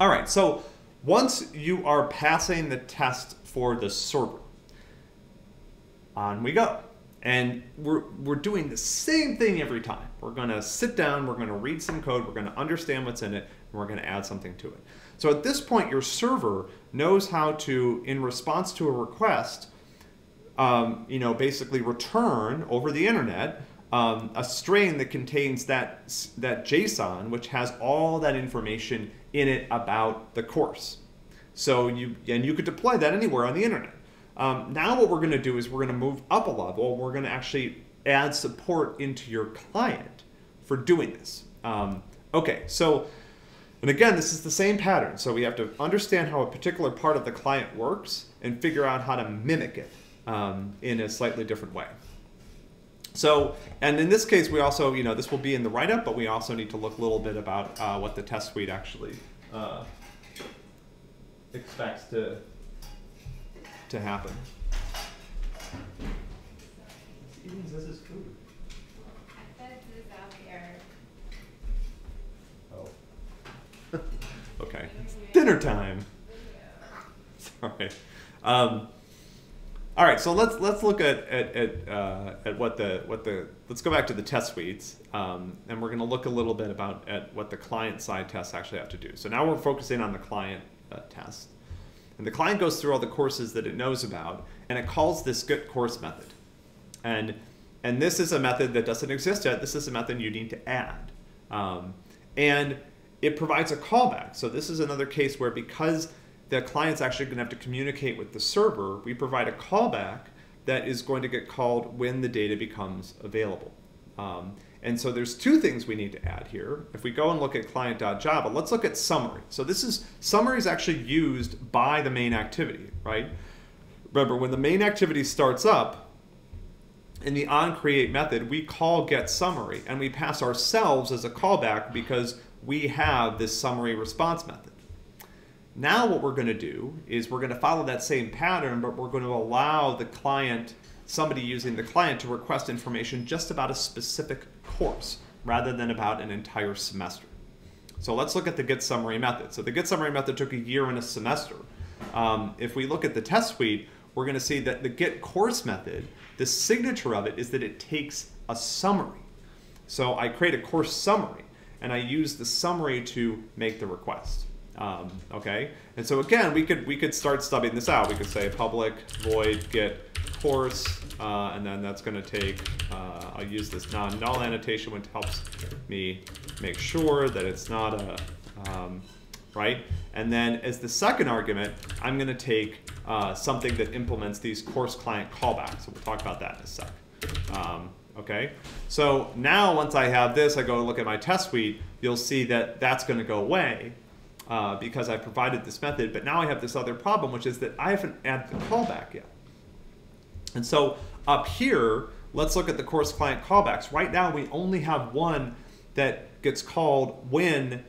All right, so once you are passing the test for the server, on we go. And we're, we're doing the same thing every time. We're to sit down, we're to read some code, we're to understand what's in it, and we're to add something to it. So at this point, your server knows how to, in response to a request, um, you know, basically return over the internet um, a string that contains that, that JSON, which has all that information in it about the course. So you, and you could deploy that anywhere on the internet. Um, now what we're going to do is we're going to move up a level. We're going to actually add support into your client for doing this. Um, okay, so, and again, this is the same pattern. So we have to understand how a particular part of the client works and figure out how to mimic it um, in a slightly different way. So, and in this case, we also, you know, this will be in the write-up, but we also need to look a little bit about uh, what the test suite actually uh, expects to to happen. This is food. I said this is out here. Oh. okay. Dinner time. Sorry. Um, all right, so let's let's look at at at, uh, at what the what the let's go back to the test suites, um, and we're going to look a little bit about at what the client side tests actually have to do. So now we're focusing on the client uh, test. And the client goes through all the courses that it knows about, and it calls this get course method. And, and this is a method that doesn't exist yet. This is a method you need to add. Um, and it provides a callback. So this is another case where because the client's actually going to have to communicate with the server, we provide a callback that is going to get called when the data becomes available. Um, and so there's two things we need to add here. If we go and look at client.java, let's look at summary. So this is, summary is actually used by the main activity, right? Remember, when the main activity starts up, in the onCreate method, we call get summary and we pass ourselves as a callback because we have this summary response method. Now what we're going to do is we're going to follow that same pattern, but we're going to allow the client, somebody using the client to request information just about a specific course rather than about an entire semester. So let's look at the get summary method. So the get summary method took a year and a semester. Um, if we look at the test suite, we're going to see that the get course method, the signature of it is that it takes a summary. So I create a course summary and I use the summary to make the request. Um, okay, and so again, we could we could start stubbing this out. We could say public void get course, uh, and then that's going to take, uh, I'll use this non-null annotation which helps me make sure that it's not a, um, right? And then as the second argument, I'm going to take uh, something that implements these course client callbacks. So we'll talk about that in a sec. Um, okay, so now once I have this, I go look at my test suite, you'll see that that's going to go away. Uh, because I provided this method, but now I have this other problem, which is that I haven't added the callback yet. And so up here, let's look at the course client callbacks. Right now, we only have one that gets called when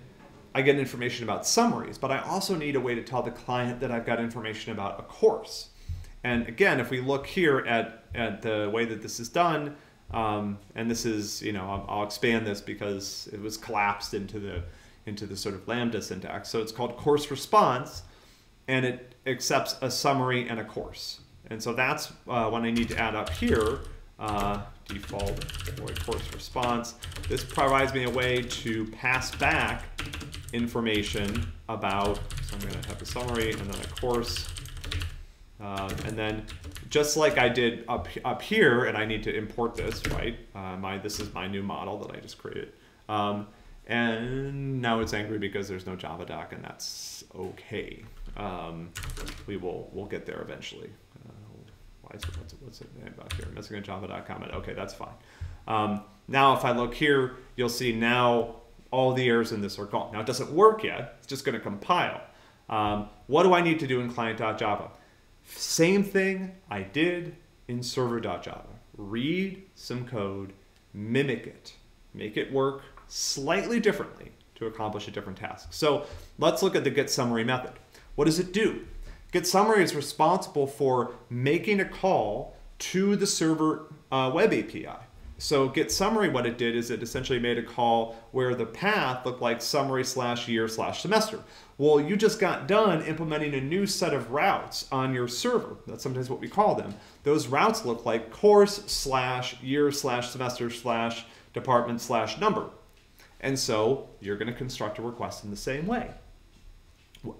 I get information about summaries, but I also need a way to tell the client that I've got information about a course. And again, if we look here at, at the way that this is done, um, and this is, you know, I'll, I'll, expand this because it was collapsed into the, into the sort of Lambda syntax. So it's called course response, and it accepts a summary and a course. And so that's uh, I need to add up here, uh, default void course response. This provides me a way to pass back information about, so I'm gonna have a summary and then a course. Uh, and then just like I did up, up here, and I need to import this, right? Uh, my This is my new model that I just created. Um, and now it's angry because there's no Java doc, and that's okay. Um, we will we'll get there eventually why is it, what's it, what's it about here? Missing a Javadoc comment. Okay, that's fine. Um, now, if I look here, you'll see now all the errors in this are gone. Now, it doesn't work yet. It's just going to compile. Um, what do I need to do in client.java? Same thing I did in server.java. Read some code, mimic it, make it work slightly differently to accomplish a different task. So let's look at the get summary method. What does it do? Get Summary is responsible for making a call to the server uh, web API. So get summary, what it did is it essentially made a call where the path looked like summary slash year slash semester. Well, you just got done implementing a new set of routes on your server. That's sometimes what we call them. Those routes look like course slash year slash semester slash department slash number. And so you're going to construct a request in the same way.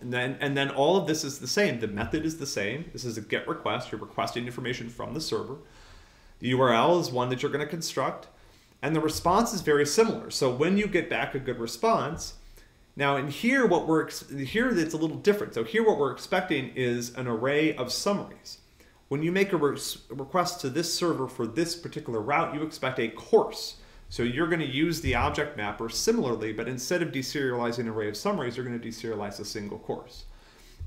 And then, and then all of this is the same. The method is the same. This is a GET request. You're requesting information from the server. The URL is one that you're going to construct. And the response is very similar. So when you get back a good response, now in here what we're here it's a little different. So here what we're expecting is an array of summaries. When you make a re request to this server for this particular route, you expect a course. So you're going to use the object mapper similarly, but instead of deserializing an array of summaries, you're going to deserialize a single course.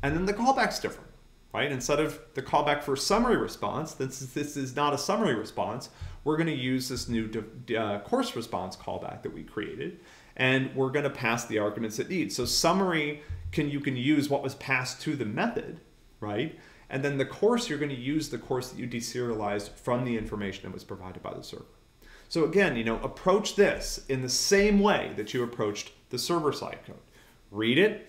And then the callback's different right? Instead of the callback for summary response, this is, this is not a summary response, we're going to use this new uh, course response callback that we created, and we're going to pass the arguments it needs. So summary, can you can use what was passed to the method, right? And then the course, you're going to use the course that you deserialized from the information that was provided by the server. So again, you know, approach this in the same way that you approached the server-side code. Read it,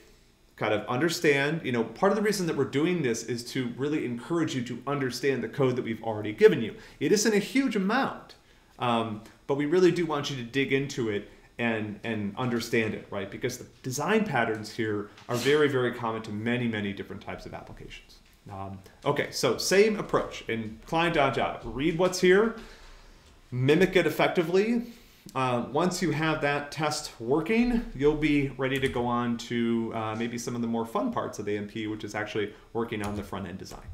kind of understand, you know, part of the reason that we're doing this is to really encourage you to understand the code that we've already given you. It isn't a huge amount, um, but we really do want you to dig into it and, and understand it, right? Because the design patterns here are very, very common to many, many different types of applications. Um, okay, so same approach in client.java. Read what's here, mimic it effectively, uh, once you have that test working, you'll be ready to go on to uh, maybe some of the more fun parts of the MP, which is actually working on the front end design.